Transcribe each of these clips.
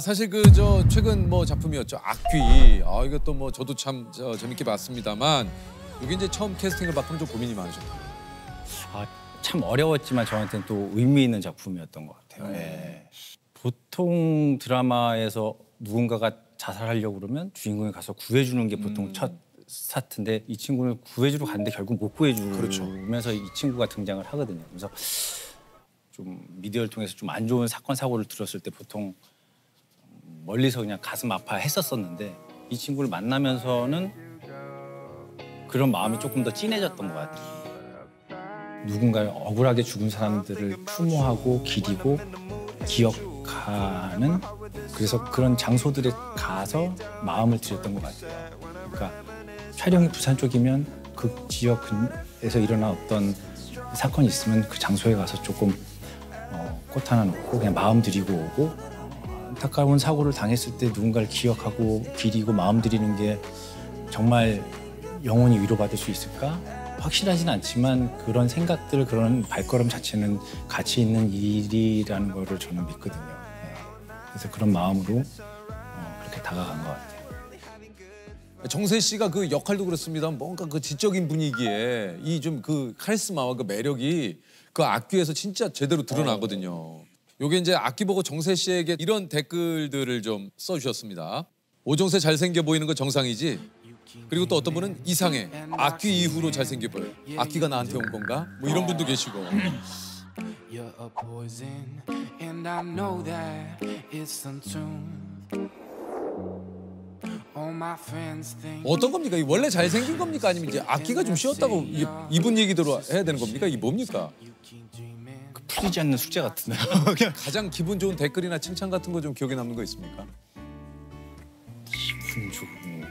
사실 그 저 최근 뭐 작품이었죠 악귀. 아 이것도 뭐 저도 참 저, 재밌게 봤습니다만 이게 이제 처음 캐스팅을 받으면 좀 고민이 많으셨다. 아, 참 어려웠지만 저한테는 또 의미 있는 작품이었던 것 같아요. 예. 보통 드라마에서 누군가가 자살하려고 그러면 주인공이 가서 구해주는 게 보통 첫 스타트인데 이 친구는 구해주러 갔는데 결국 못 구해주면서 이 친구가 등장을 하거든요. 그래서 좀 미디어를 통해서 좀 안 좋은 사건 사고를 들었을 때 보통 멀리서 그냥 가슴 아파했었었는데 이 친구를 만나면서는 그런 마음이 조금 더 진해졌던 것 같아요. 누군가의 억울하게 죽은 사람들을 추모하고 기리고 기억하는 그래서 그런 장소들에 가서 마음을 들였던 것 같아요. 그러니까 촬영이 부산 쪽이면 그 지역에서 일어난 어떤 사건이 있으면 그 장소에 가서 조금 어, 꽃 하나 놓고 그냥 마음 드리고 오고 어, 안타까운 사고를 당했을 때 누군가를 기억하고 기리고 마음 드리는 게 정말 영혼이 위로받을 수 있을까? 확실하진 않지만 그런 생각들 그런 발걸음 자체는 가치 있는 일이라는 거를 저는 믿거든요. 예. 그래서 그런 마음으로 어, 그렇게 다가간 것 같아요. 정세 씨가 그 역할도 그렇습니다. 뭔가 그 지적인 분위기에 이 좀 그 카리스마와 그 매력이 그 악귀에서 진짜 제대로 드러나거든요. 요게 이제 악귀 보고 정세 씨에게 이런 댓글들을 좀 써주셨습니다. 오정세 잘생겨 보이는 거 정상이지? 그리고 또 어떤 분은 이상해. 악귀 이후로 잘생겨 보여. 악귀가 나한테 온 건가? 뭐 이런 분도 계시고. 어떤 겁니까? 이 원래 잘생긴 겁니까? 아니면 이제 악기가 좀 쉬었다고 이- 이분 얘기대로 해야 되는 겁니까? 이게 뭡니까? 풀리지 않는 숙제 같은데요. 그냥 가장 기분 좋은 댓글이나 칭찬 같은 거 좀 기억에 남는 거 있습니까? 기분 좋고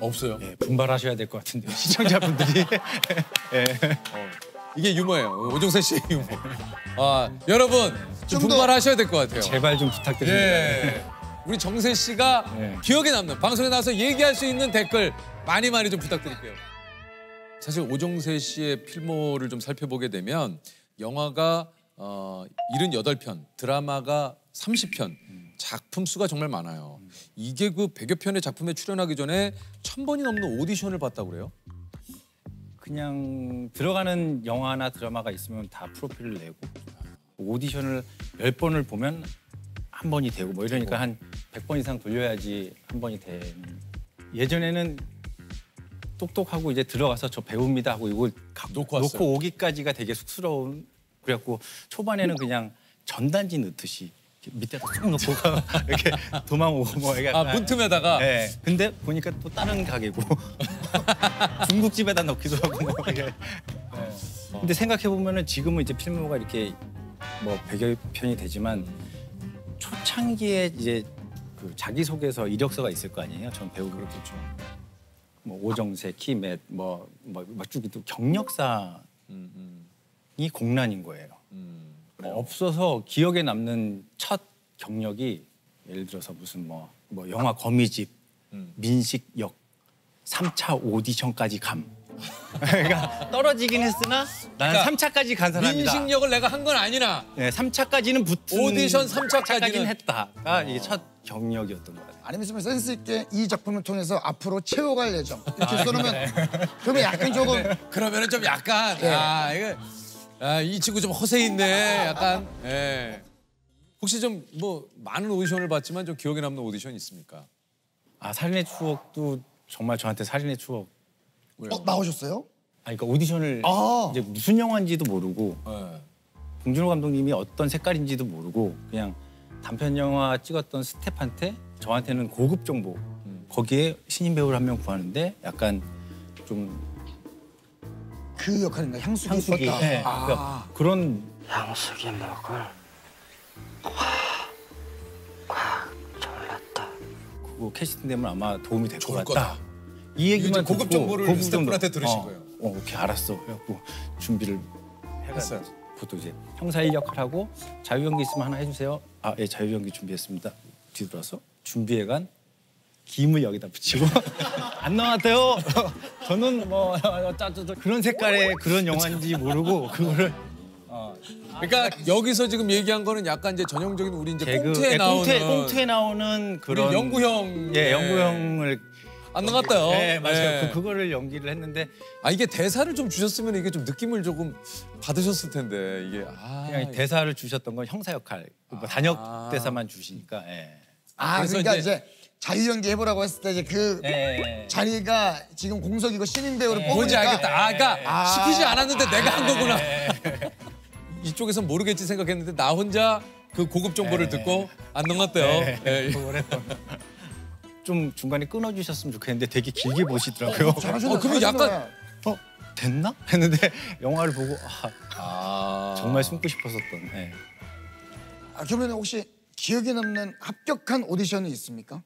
없어요. 예, 분발하셔야 될 것 같은데요. 시청자분들이 이게 유머예요. 오정세 씨의 유머. 아 여러분 좀 좀 더- 분발하셔야 될 것 같아요. 제발 좀 부탁드립니다. 예. 우리 정세 씨가 네. 기억에 남는 방송에 나와서 얘기할 수 있는 댓글 많이 많이 좀 부탁드릴게요. 사실 오정세 씨의 필모를 좀 살펴보게 되면 영화가 어, 78편, 드라마가 30편, 작품 수가 정말 많아요. 이게 그 100여 편의 작품에 출연하기 전에 천 번이 넘는 오디션을 봤다고 그래요? 그냥 들어가는 영화나 드라마가 있으면 다 프로필을 내고 오디션을 열 번을 보면 한 번이 되고 뭐 이러니까 한 100번 이상 돌려야지 한 번이 되는 예전에는 똑똑하고 이제 들어가서 저 배웁니다 하고 이걸 가- 놓고. 놓고 오기까지가 되게 쑥스러운 그래갖고 초반에는 그냥 전단지 넣듯이 밑에다 쏙 가- 이렇게 도망오고 뭐 이게 아 문틈에다가 네. 근데 보니까 또 다른 가게고 중국집에다 넣기도 하고 뭐 이게. 네. 근데 생각해 보면은 지금은 이제 필모가 이렇게 뭐 100여 편이 되지만 초창기에 이제 그 자기소개서 이력서가 있을 거 아니에요. 전 배우 그렇겠죠. 뭐 오정세, 키맷, 뭐, 뭐 막주기도 경력사이 음, 음, 공란인 거예요. 음. 어, 없어서 기억에 남는 첫 경력이 예를 들어서 무슨 뭐, 뭐 영화 거미집, 음. 민식역, 3차 오디션까지 감. 그러니까 떨어지긴 했으나 나는 그러니까 3차까지 간 사람이다. 민식력을 내가 한 건 아니나 네, 3차까지는 붙은 오디션 3차까지는 까지는 했다가 이게 첫 경력이었던 것 같아요. 아니면 센스 있게 이 작품을 통해서 앞으로 채워갈 예정 이렇게 써놓으면 그러면 약간 조금 그러면은 좀 약간 예. 아 이거 아, 이 친구 좀 허세 있네 약간 예. 혹시 좀 뭐 많은 오디션을 봤지만 좀 기억에 남는 오디션 있습니까? 아 살인의 추억도 정말 저한테 살인의 추억. 어, 나오셨어요? 아 그러니까 오디션을 아. 이제 무슨 영화인지도 모르고 예. 봉준호 감독님이 어떤 색깔인지도 모르고 그냥 단편 영화 찍었던 스텝한테 저한테는 고급 정보 거기에 신인 배우를 한 명 구하는데 약간 좀 그 역할인가 향수기 향수기 있었다. 네, 아. 그러니까 그런 양숙이 먹을 꽉꽉 졸랐다. 그거 캐스팅 되면 아마 도움이 될 것 좋을 같다. 거다. 이 얘기만 고급 듣고 정보를 고급 스태프분한테 정보. 들으신 어, 거예요. 어, 오케이 알았어. 그래갖고 준비를 했어요. 보통 이제 형사 일 역할하고 자유연기 있으면 하나 해주세요. 아, 예, 자유연기 준비했습니다. 뒤돌아서 준비해간 김을 여기다 붙이고 안 나왔대요. 저는 뭐 그런 색깔의 그런 영화인지 모르고 그거를 어, 그러니까 여기서 지금 얘기한 거는 약간 이제 전형적인 우리 이제 개그 꽁트에 예, 나오는 꽁트에, 꽁트에 나오는 그런 영구형 예, 영구형을 안 나갔다요. 네, 맞아요. 예. 그, 그거를 연기를 했는데 아 이게 대사를 좀 주셨으면 이게 좀 느낌을 조금 받으셨을 텐데 이게 아 그냥 대사를 주셨던 건 형사 역할, 뭐 단역 대사만 주시니까. 예. 아 그래서 그러니까 이제- 이제 자유 연기 해보라고 했을 때 이제 그 예. 자리가 지금 공석이고 신인 배우를 뽑으니까 뭔지 알겠다. 아 그러니까 아. 시키지 않았는데 내가 한 거구나. 이쪽에선 모르겠지 생각했는데 나 혼자 그 고급 정보를 듣고 안 넘어갔대요. 예. 좀 중간에 끊어주셨으면 좋겠는데 되게 길게 보시더라고요. 잘하셨네. 어, 그러면 약간-. 어 됐나? 했는데 영화를 보고 아, 아 정말 숨고 싶었었던. 예. 아, 그러면 혹시 기억에 남는 합격한 오디션이 있습니까?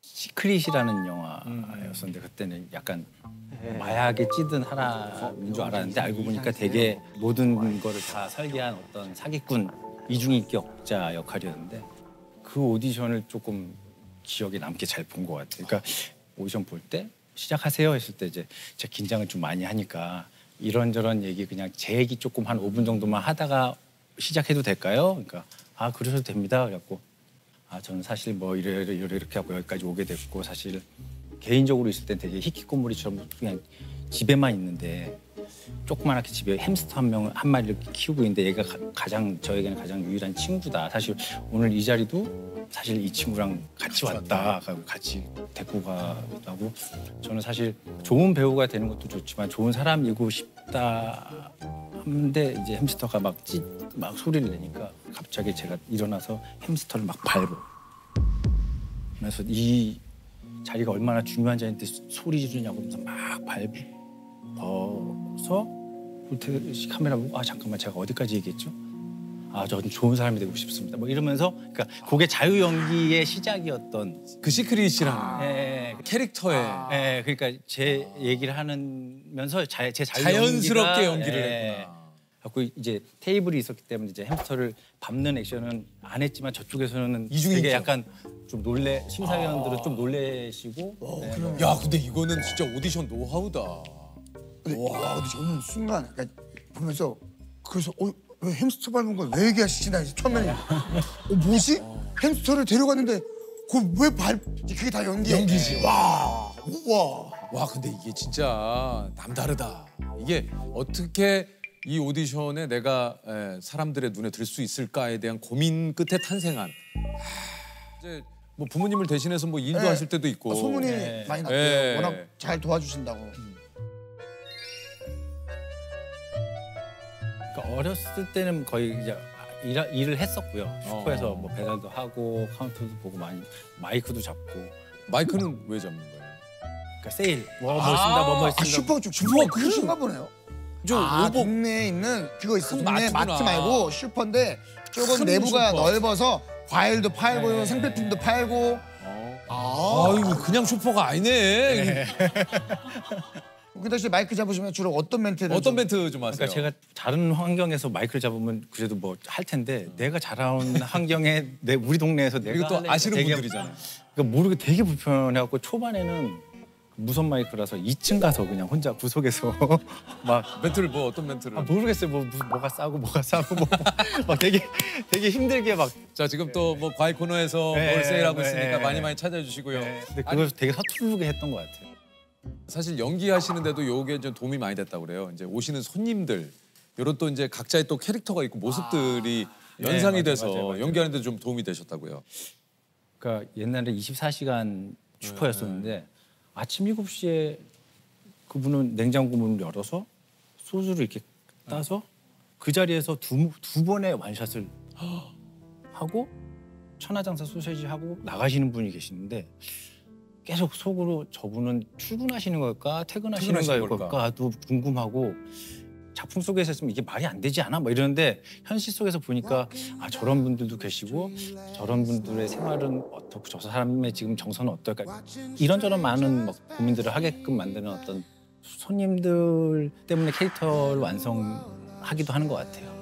시크릿이라는 영화였었는데 그때는 약간 마약에 찌든 하나인 줄 알았는데 알고 보니까 되게 모든 거를 다 설계한 어떤 사기꾼 이중인격자 역할이었는데 그 오디션을 조금 기억에 남게 잘 본 것 같아요. 그러니까 오디션 볼 때 시작하세요 했을 때 이제 제가 긴장을 좀 많이 하니까 이런저런 얘기 그냥 제 얘기 조금 한 5분 정도만 하다가 시작해도 될까요? 그러니까 아 그러셔도 됩니다. 그래갖고 아 저는 사실 뭐 이래 이래 이렇게 하고 여기까지 오게 됐고 사실 개인적으로 있을 땐 되게 히키코모리처럼 그냥 집에만 있는데 조그맣게 집에 햄스터 한명한 마리를 키우고 있는데 얘가 가, 장 저에게는 가장 유일한 친구다. 사실 오늘 이 자리도 사실 이 친구랑 같이 왔다. 같이 데리고 가고 저는 사실 좋은 배우가 되는 것도 좋지만 좋은 사람이고 싶다. 하는데 이제 햄스터가 막 찌, 막 소리를 내니까 갑자기 제가 일어나서 햄스터를 막 밟어. 그래서 이 자리가 얼마나 중요한 자리인데 소리 지르냐고 하면서 막 밟아서 볼 때 카메라 보고 아 잠깐만 제가 어디까지 얘기했죠? 아 저는 좋은 사람이 되고 싶습니다. 뭐 이러면서 그러니까 그게 자유 연기의 시작이었던 그 시크릿이랑 예, 캐릭터에 예, 그러니까 제 얘기를 하면서 자, 제 자유 자연스럽게 연기가, 연기를 예, 했구나. 갖고 이제 테이블이 있었기 때문에 이제 햄스터를 밟는 액션은 안 했지만 저쪽에서는 이중인격. 되게 약간 좀 놀래 심사위원들은 좀 놀래시고 네. 야 근데 이거는 진짜 오디션 노하우다. 근데 와, 근데 저는 순간 그러니까 보면서 그래서 어, 왜 햄스터 밟은 걸왜 얘기하시나 해서 처음에는 어, 뭐지? 햄스터를 데려갔는데 그걸 왜 밟? 그게 다 연기야. 연기지. 와, 와. 와 근데 이게 진짜 남다르다. 이게 어떻게 이 오디션에 내가 에, 사람들의 눈에 들 수 있을까에 대한 고민 끝에 탄생한. 하, 이제 뭐 부모님을 대신해서 뭐 일도 네. 하실 때도 있고. 아, 소문이 네. 많이 났대요. 네. 워낙 잘 도와주신다고. 그 어렸을 때는 거의 이제 일, 일을 했었고요 슈퍼에서 어. 뭐 배달도 하고 카운터도 보고 많이 마이크도 잡고 마이크는 왜 잡는 거예요? 그러니까 세일 뭐뭐 있습니다 뭐뭐 아, 있습니다 슈퍼가 좀 슈퍼가 슈퍼가 그- 크신가 보네요. 좀 아, 오버 동네에 있는 그거 있어. 큰 동네 마트구나. 마트 말고 슈퍼인데 조금 큰 내부가 슈퍼. 넓어서 과일도 팔고 생필품도 팔고. 아, 아이고 그냥 슈퍼가 아니네. 그 당시 마이크 잡으시면 주로 어떤 멘트를 어떤 좀- 멘트 좀 하세요? 그러니까 제가 다른 환경에서 마이크를 잡으면 그래도 뭐 할 텐데 내가 자라온 환경에 내 우리 동네에서 내가 그리고 또 아시는 되게- 분들이잖아요. 그러니까 모르게 되게 불편해갖고 초반에는 무선 마이크라서 2층 가서 그냥 혼자 구석에서 막 멘트를 뭐 어떤 멘트를? 아, 모르겠어요. 뭐 무- 뭐가 싸고 뭐가 싸고 뭐, 막 되게 되게 힘들게 막. 자 지금 또뭐 과일 코너에서 네, 뭘 세일하고 네, 있으니까 네. 많이 많이 찾아주시고요. 근데 그걸 되게 서투르게 했던 것 같아요. 사실 연기하시는데도 요게 좀 도움이 많이 됐다고 그래요. 이제 오시는 손님들 이런 또 이제 각자의 또 캐릭터가 있고 모습들이 연상이 네, 맞아요, 돼서 맞아요, 맞아요. 연기하는데 좀 도움이 되셨다고요. 그러니까 옛날에 24시간 슈퍼였었는데 아침 7시에 그분은 냉장고 문을 열어서 소주를 이렇게 따서 그 자리에서 두, 두 번의 완샷을 하고 천하장사 소세지 하고 나가시는 분이 계시는데 계속 속으로 저분은 출근하시는 걸까 퇴근하시는 퇴근하시는 걸까? 걸까도 궁금하고 작품 속에서 있으면 이게 말이 안 되지 않아? 뭐 이러는데 현실 속에서 보니까 아 저런 분들도 계시고 저런 분들의 생활은 어떻고 저 사람의 지금 정서는 어떨까 이런저런 많은 막 고민들을 하게끔 만드는 어떤 손님들 때문에 캐릭터를 완성하기도 하는 것 같아요.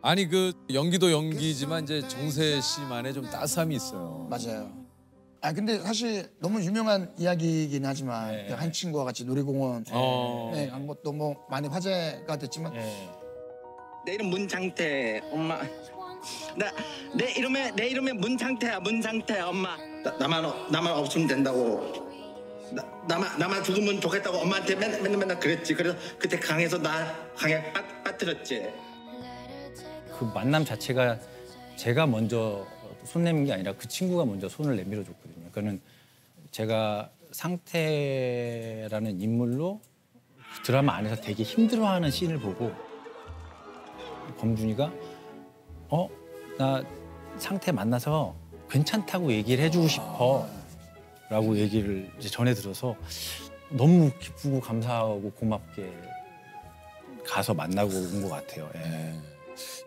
아니 그 연기도 연기지만 이제 정세 씨만의 좀 따스함이 있어요. 맞아요. 아 근데 사실 너무 유명한 이야기이긴 하지만 네. 그한 친구와 같이 놀이공원 어. 네, 간 것도 뭐 많이 화제가 됐지만 예. 내 이름 문장태 엄마 나내 이름에 내 이름에 문장태야 문장태 엄마 나, 나만 어- 나만 없으면 된다고 나, 나만 나만 죽으면 좋겠다고 엄마한테 맨날 맨날, 맨날 그랬지 그래서 그때 강에서 나 강에 빠, 빠뜨렸지 그 만남 자체가 제가 먼저 손 내민 게 아니라 그 친구가 먼저 손을 내밀어 줬거든요. 그거는 제가 상태라는 인물로 그 드라마 안에서 되게 힘들어하는 씬을 보고 범준이가 어 나 상태 만나서 괜찮다고 얘기를 해주고 싶어 라고 얘기를 이제 전해 들어서 너무 기쁘고 감사하고 고맙게 가서 만나고 온 것 같아요. 예.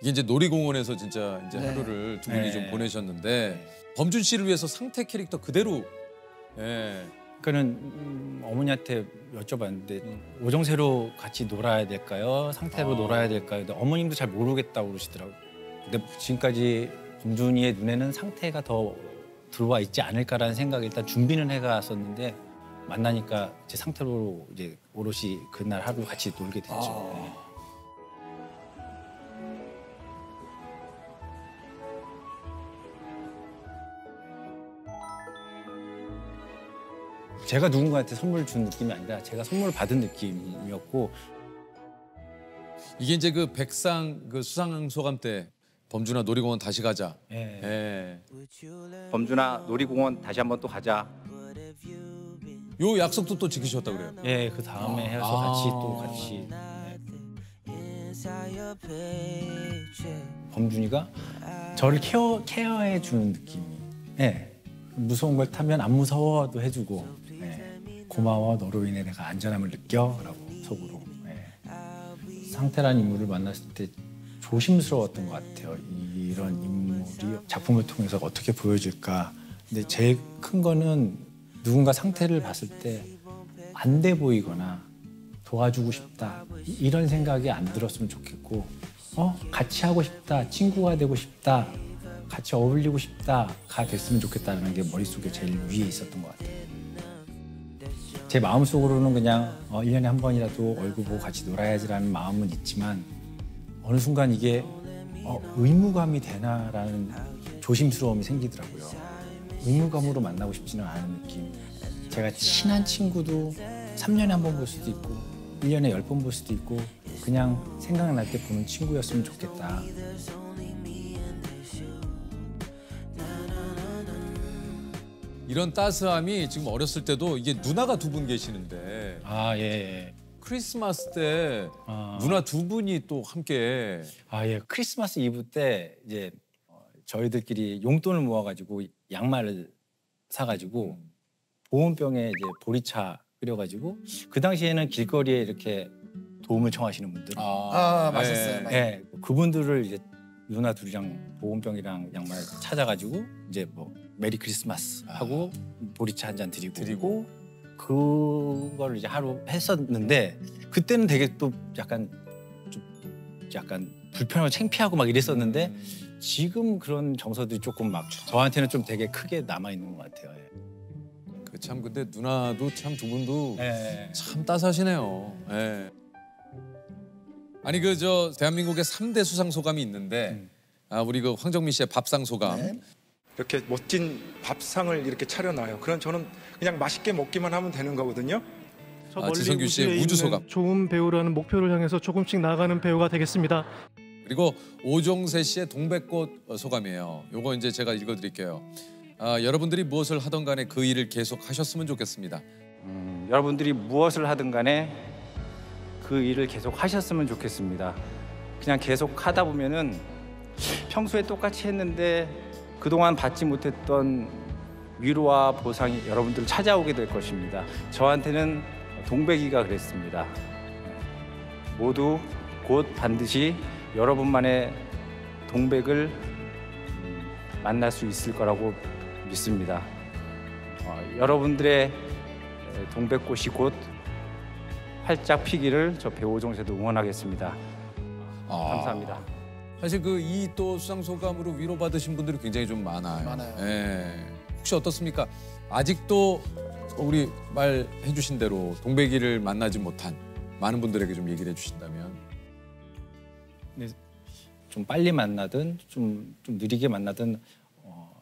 이게 이제 놀이공원에서 진짜 이제 네. 하루를 두 분이 네. 좀 보내셨는데 범준 씨를 위해서 상태 캐릭터 그대로 예. 그러니까는 음, 어머니한테 여쭤봤는데 오정세로 같이 놀아야 될까요? 상태로 아. 놀아야 될까요? 근데 어머님도 잘 모르겠다고 그러시더라고요. 근데 지금까지 범준이의 눈에는 상태가 더 들어와 있지 않을까라는 생각에 일단 준비는 해갔었는데 만나니까 제 상태로 이제 오롯이 그날 하루 같이 놀게 됐죠. 네. 제가 누군가한테 선물 준 느낌이 아니라 제가 선물을 받은 느낌이었고 이게 이제 그 백상 그 수상 소감 때 범준아 놀이공원 다시 가자. 예. 예. 범준아 놀이공원 다시 한번 또 가자. 요 약속도 또 지키셨다 그래요. 예, 그 다음에 해서 아. 같이 또 같이 범준이가 저를 케어 케어해 주는 느낌이. 예. 무서운 걸 타면 안 무서워도 해주고 예. 고마워 너로 인해 내가 안전함을 느껴라고 속으로. 예. 상태란 인물을 만났을 때 조심스러웠던 것 같아요. 이런 인물이 작품을 통해서 어떻게 보여질까. 근데 제일 큰 거는 누군가 상태를 봤을 때 안 돼 보이거나 도와주고 싶다 이- 이런 생각이 안 들었으면 좋겠고 어 같이 하고 싶다 친구가 되고 싶다 같이 어울리고 싶다가 됐으면 좋겠다는 게 머릿속에 제일 위에 있었던 것 같아요. 제 마음속으로는 그냥 어, 1년에 한 번이라도 얼굴 보고 같이 놀아야지라는 마음은 있지만 어느 순간 이게 어, 의무감이 되나라는 조심스러움이 생기더라고요. 의무감으로 만나고 싶지는 않은 느낌. 제가 친한 친구도 3년에 한 번 볼 수도 있고 1년에 10번 볼 수도 있고 그냥 생각날 때 보는 친구였으면 좋겠다. 이런 따스함이 지금 어렸을 때도 이게 누나가 두 분 계시는데 아, 예, 예. 크리스마스 때 아. 누나 두 분이 또 함께 아, 예. 크리스마스 이브 때 이제 어, 저희들끼리 용돈을 모아가지고 양말을 사가지고 보온병에 이제 보리차 끓여가지고 그 당시에는 길거리에 이렇게 도움을 청하시는 분들, 아 맛있어요. 네. 맛있어요. 예, 그분들을 이제 누나 둘이랑 보온병이랑 양말 찾아가지고 이제 뭐 메리 크리스마스 하고 보리차 한 잔 드리고, 드리고. 그걸 이제 하루 했었는데 그때는 되게 또 약간 좀 약간 불편하고 창피하고 막 이랬었는데 지금 그런 정서들이 조금 막 저한테는 좀 되게 크게 남아 있는 것 같아요. 예. 그참 근데 누나도 참 두 분도 예. 참 따스하시네요. 예. 아니 그 저 대한민국의 삼대 수상 소감이 있는데 아 우리 그 황정민 씨의 밥상 소감. 네. 이렇게 멋진 밥상을 이렇게 차려놔요. 그럼 저는 그냥 맛있게 먹기만 하면 되는 거거든요. 저 아, 멀리 지성규 씨의 우주 소감. 좋은 배우라는 목표를 향해서 조금씩 나가는 배우가 되겠습니다. 그리고 오종세 씨의 동백꽃 어, 소감이에요. 요거 이제 제가 읽어드릴게요. 아, 여러분들이 무엇을 하던 간에 그 일을 계속 하셨으면 좋겠습니다. 음, 여러분들이 무엇을 하든 간에 그 일을 계속 하셨으면 좋겠습니다. 그냥 계속 하다 보면은 평소에 똑같이 했는데 그동안 받지 못했던 위로와 보상이 여러분들을 찾아오게 될 것입니다. 저한테는 동백이가 그랬습니다. 모두 곧 반드시 여러분만의 동백을 음, 만날 수 있을 거라고 믿습니다. 어, 여러분들의 동백꽃이 곧 활짝 피기를 저 배우 정세도 응원하겠습니다. 아, 감사합니다. 사실 그 이 또 수상 소감으로 위로 받으신 분들이 굉장히 좀 많아요. 많아요. 예. 혹시 어떻습니까? 아직도 우리 말해 주신 대로 동백이를 만나지 못한 많은 분들에게 좀 얘기를 해 주신다면. 좀 빨리 만나든 좀, 좀 느리게 만나든 어,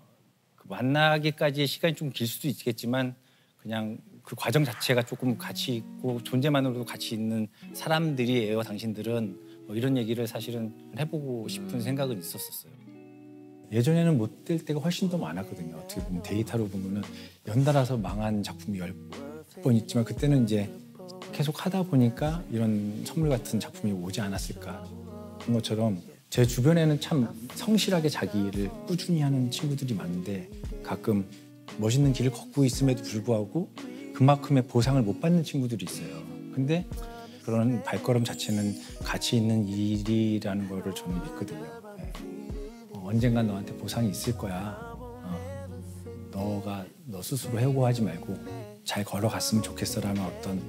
그 만나기까지의 시간이 좀 길 수도 있겠지만 그냥 그 과정 자체가 조금 가치 있고 존재만으로도 가치 있는 사람들이에요. 당신들은 뭐 이런 얘기를 사실은 해보고 싶은 생각은 있었었어요. 예전에는 못 될 때가 훨씬 더 많았거든요. 어떻게 보면 데이터로 보면은 연달아서 망한 작품이 열 번 있지만 그때는 이제 계속 하다 보니까 이런 선물 같은 작품이 오지 않았을까 그런 것처럼 제 주변에는 참 성실하게 자기를 꾸준히 하는 친구들이 많은데 가끔 멋있는 길을 걷고 있음에도 불구하고 그만큼의 보상을 못 받는 친구들이 있어요. 근데 그런 발걸음 자체는 가치 있는 일이라는 거를 저는 믿거든요. 예. 어, 언젠간 너한테 보상이 있을 거야. 어, 너가 너 스스로 해고하지 말고 잘 걸어갔으면 좋겠어라는 어떤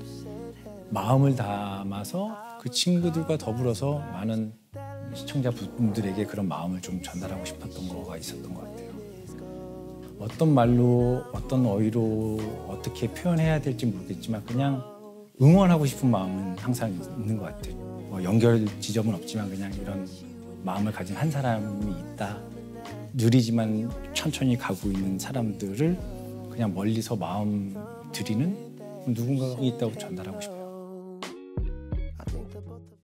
마음을 담아서 그 친구들과 더불어서 많은 시청자분들에게 그런 마음을 좀 전달하고 싶었던 거가 있었던 것 같아요. 어떤 말로 어떤 어휘로 어떻게 표현해야 될지 모르겠지만 그냥 응원하고 싶은 마음은 항상 있는 것 같아요. 뭐 연결 지점은 없지만 그냥 이런 마음을 가진 한 사람이 있다. 느리지만 천천히 가고 있는 사람들을 그냥 멀리서 마음 드리는 누군가가 있다고 전달하고 싶어요.